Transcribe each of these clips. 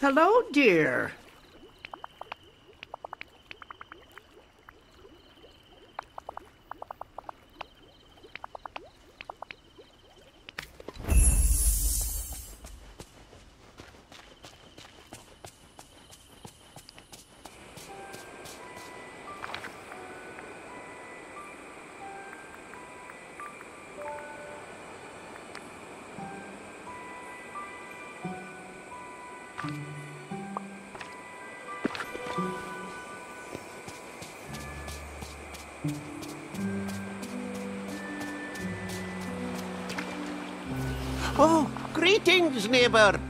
Hello, dear. Oh, greetings, neighbor.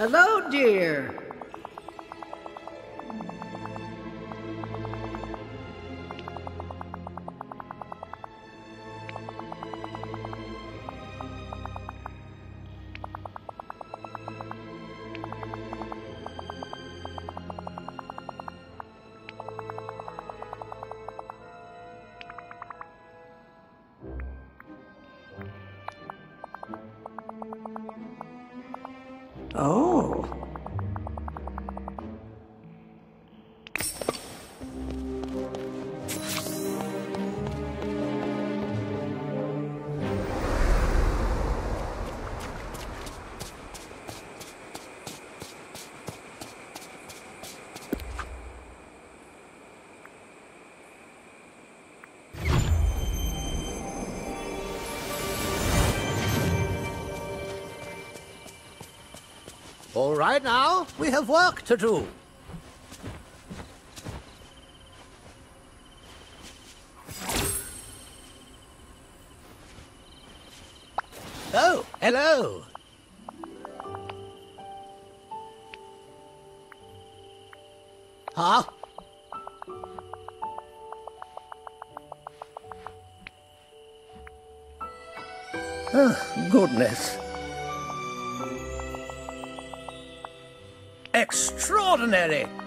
Hello, dear. Oh. Right now, we have work to do. Oh, hello. Huh? Oh, goodness. Extraordinary!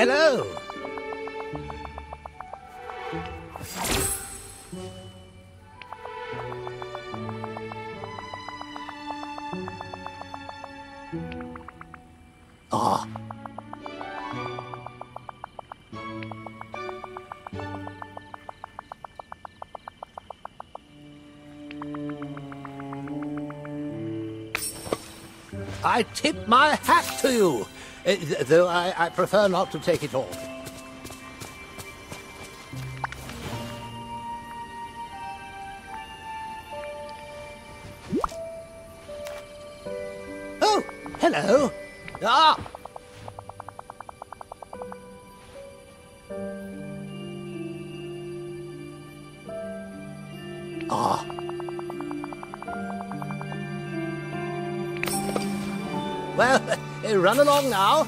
Hello. Ah. I tip my hat to you, though I, I prefer not to take it off. Oh, hello. Ah! Ah. Well, run along now.